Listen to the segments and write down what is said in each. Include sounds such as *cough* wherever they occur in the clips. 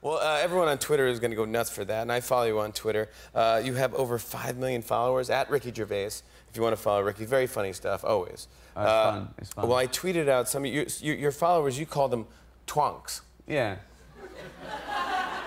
Well, uh, everyone on Twitter is going to go nuts for that, and I follow you on Twitter. Uh, you have over 5 million followers at Ricky Gervais. If you want to follow Ricky, very funny stuff, always. Oh, it's fun. It's fun. Well, I tweeted out some of your, your, your followers, you call them twonks. Yeah.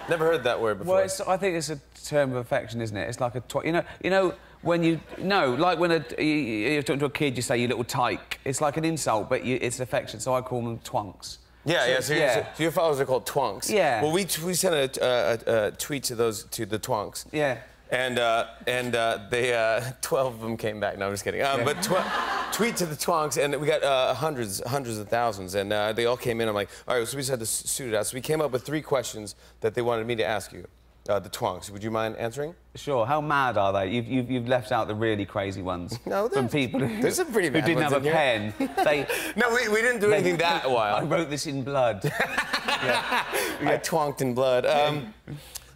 Never heard that word before. Well, it's, I think it's a term of affection, isn't it? It's like a tw- you know, you know when you no, like when a, you, you're talking to a kid, you say you little tyke. It's like an insult, but you, it's affection. So I call them twonks. Yeah, yeah. So, yeah. So, so your followers are called twonks. Yeah. Well, we, we sent a, a, a tweet to those to the twonks. Yeah. And uh, and uh, they uh, *laughs* twelve of them came back. No, I'm just kidding. Um, Yeah. But tw- tweet to the twonks, and we got uh, hundreds, hundreds of thousands, and uh, they all came in. I'm like, all right, so we just had to suit it out. So we came up with three questions that they wanted me to ask you, uh, the twonks. Would you mind answering? Sure. How mad are they? You've, you've, you've left out the really crazy ones. No, from people who, there's some pretty who didn't ones have a pen. *laughs* they. No, we, we didn't do anything that *laughs* I wrote this in blood. *laughs* I twonked in blood. Um,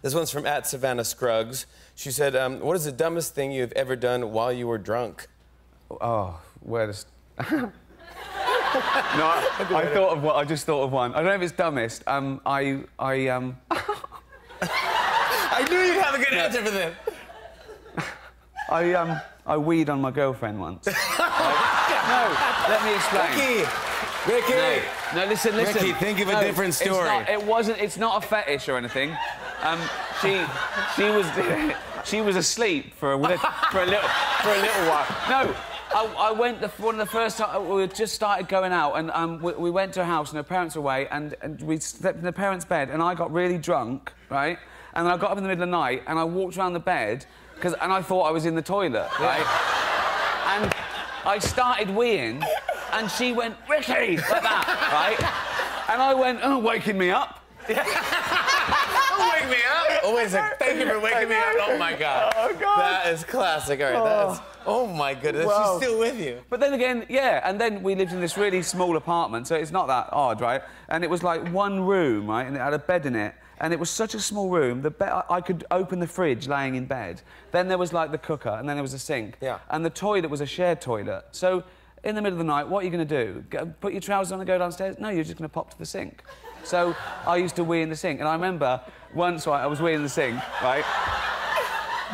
this one's from at Savannah Scruggs. She said, um, "What is the dumbest thing you have ever done while you were drunk?" Oh, where does... no, I, I thought of what. I just thought of one. I don't know if it's dumbest. Um, I, I, um, I knew you'd have a good answer for this. I, um, I weed on my girlfriend once. *laughs* no, let me explain. Ricky, Ricky. No, no, listen, listen. Ricky, think of a No, different it's story. not- it wasn't. It's not a fetish or anything. Um, she, she was, *laughs* she was asleep for a, for a little, for a little while. No, I, I went the, one of the first time we had just started going out, and um, we, we went to her house, and her parents were away, and, and we slept in her parents' bed, and I got really drunk, right? And then I got up in the middle of the night, and I walked around the bed, because, and I thought I was in the toilet, right? and I started weeing, and she went, Ricky, like that, right? And I went, oh, waking me up. yeah *laughs* Wake me up. Oh, wait a second. Thank you for waking me up. Oh, my God. Oh, God. That is classic. All right, that is... Oh, oh my goodness. Wow. She's still with you. But then again, yeah, and then we lived in this really small apartment, so it's not that odd, right? And it was like one room, right, and it had a bed in it. And it was such a small room, the be- I I could open the fridge laying in bed. Then there was like the cooker, and then there was a sink. Yeah. And the toilet was a shared toilet. So in the middle of the night, what are you going to do? Go, put your trousers on and go downstairs? No, you're just going to pop to the sink. So I used to wee in the sink. And I remember once right, I was weeing in the sink, right?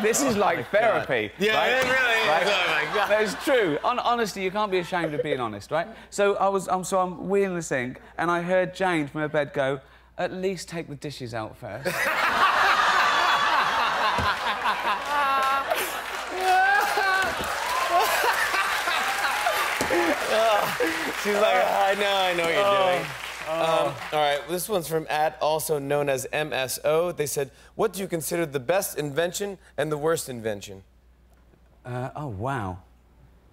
This is like therapy. Yeah, right? it really is. Right? Oh, my God. That is true. Hon- honestly, you can't be ashamed of being honest, right? So I was, um, so I'm weeing in the sink, and I heard Jane from her bed go, "At least take the dishes out first. *laughs* *laughs* She's like, I know, I know what you're Oh. doing. Um, all right, this one's from at also known as MSO. They said, "What do you consider the best invention and the worst invention?" Uh, oh wow,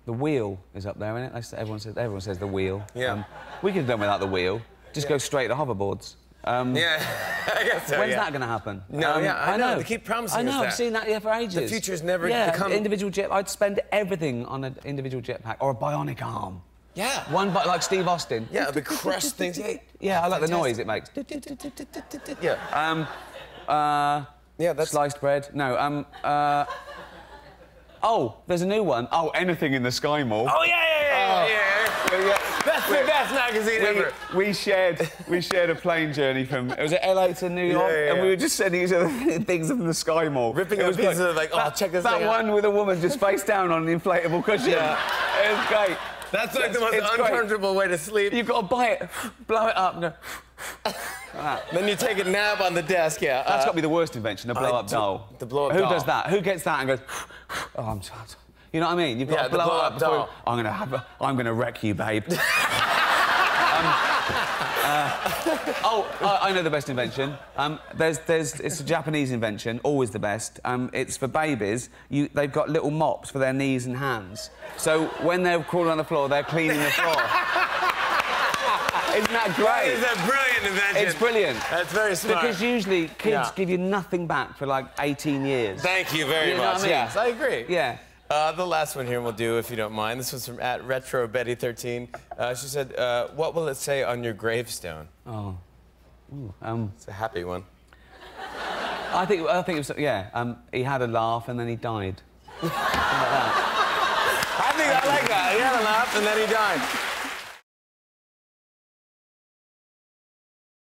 the wheel is up there, isn't it? That's- Everyone says, everyone says the wheel. Um, Yeah. we could have done without the wheel. Just go straight to hoverboards. Um, Yeah, *laughs* I guess so. When's yeah. that going to happen? Um, No, yeah, I know. They keep promising I know. I've seen that yeah for ages. The future's never yeah, become- individual jet. I'd spend everything on an individual jetpack or a bionic arm. Yeah. One, but like Steve Austin. Yeah, the crush things. Yeah, Yeah, I like the noise it makes. yeah. Um, uh, Yeah, that's- sliced bread. No. Um. Uh. Oh, there's a new one. Oh, anything in the Sky Mall. Oh yeah, yeah, yeah, yeah. yeah. That's the best magazine we, ever. we shared we shared a plane journey from it was at LA to New York, yeah, and yeah. we were just sending each other *laughs* things from the Sky Mall, Ripping It up was pieces great. of, like, oh, that, check this out. that thing out. one with a woman just face down on an inflatable cushion. Yeah. it was great. That's like the most It's great. uncomfortable way to sleep. You've got to buy it, blow it up. and go, Then you take a nap on the desk. Yeah. That's uh, got to be the worst invention, the blow-up doll. the blow-up Who doll. does that? Who gets that and goes, oh, I'm sorry. You know what I mean? You've got Yeah, to blow, blow up. before- doll. I'm gonna have a, I'm gonna wreck you, babe. *laughs* um, uh, oh, I, I know the best invention. Um, there's, there's, it's a Japanese invention, always the best. Um, it's for babies. You, they've got little mops for their knees and hands. So when they're crawling on the floor, they're cleaning the floor. *laughs* Isn't that great? That is a brilliant invention. It's brilliant. That's very smart. Because usually kids Yeah. give you nothing back for like 18 years. Thank you very You know much. I mean? Yes, I agree. Yeah. Uh, the last one here we'll do, if you don't mind. This was from at Retro Betty 13. Uh, she said, uh, "What will it say on your gravestone?" Oh. Ooh, um, It's a happy one. I think I think it was yeah. Um, he had a laugh and then he died. *laughs* I think I like that. He had a laugh and then he died.